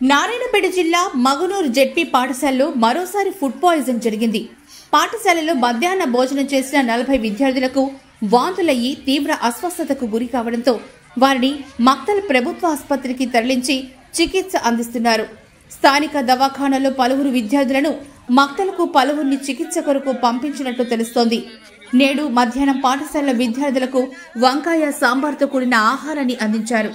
నారాయణపేట జిల్లా మగునూరు జెడ్పీ పాఠశాలలో మరోసారి ఫుడ్ పాయిజన్ జరిగింది. పాఠశాలలో మధ్యాహ్న భోజనం చేసిన నలభై విద్యార్థులకు వాంతులయ్యి తీవ్ర అస్వస్థతకు గురి కావడంతో వారిని మక్తల్ ప్రభుత్వ ఆసుపత్రికి తరలించి చికిత్స అందిస్తున్నారు. స్థానిక దవాఖానాలో పలువురు విద్యార్థులను మక్తలకు పలువురిని చికిత్స కొరకు పంపించినట్లు తెలుస్తోంది. నేడు మధ్యాహ్నం పాఠశాల విద్యార్థులకు వంకాయ సాంబార్తో కూడిన ఆహారాన్ని అందించారు.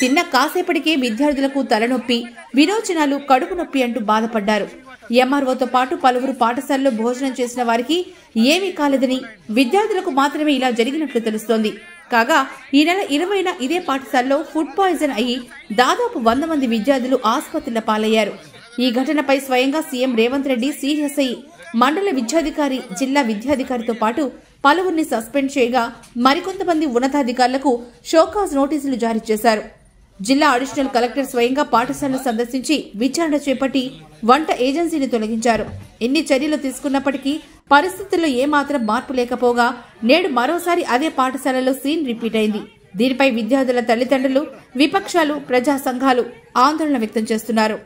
తిన్న కాసేపటికే విద్యార్థులకు తలనొప్పి విరోచనాలు కడుపు నొప్పి అంటూ బాధపడ్డారు. ఎంఆర్ఓతో పాటు పలువురు పాఠశాలలో భోజనం చేసిన వారికి ఏమీ కాలేదని విద్యార్థులకు మాత్రమే ఇలా జరిగినట్లు తెలుస్తోంది. కాగా ఈ నెల ఇరవైన ఇదే పాఠశాలలో ఫుడ్ పాయిజన్ అయ్యి దాదాపు వంద మంది విద్యార్థులు ఆసుపత్రుల పాలయ్యారు. ఈ ఘటనపై స్వయంగా సీఎం రేవంత్ రెడ్డి సీరియస్ అయ్యి మండల విద్యాధికారి జిల్లా విద్యాధికారితో పాటు పలువురిని సస్పెండ్ చేయగా మరికొంతమంది ఉన్నతాధికారులకు షోకాజ్ నోటీసులు జారీ చేశారు. జిల్లా అడిషనల్ కలెక్టర్ స్వయంగా పాఠశాలను సందర్శించి విచారణ చేపట్టి వంట ఏజెన్సీని తొలగించారు. ఎన్ని చర్యలు తీసుకున్నప్పటికీ పరిస్థితుల్లో ఏమాత్రం మార్పు లేకపోగా నేడు మరోసారి అదే పాఠశాలలో సీన్ రిపీట్ అయింది. దీనిపై విద్యార్థుల తల్లిదండ్రులు విపక్షాలు ప్రజా సంఘాలు ఆందోళన వ్యక్తం చేస్తున్నారు.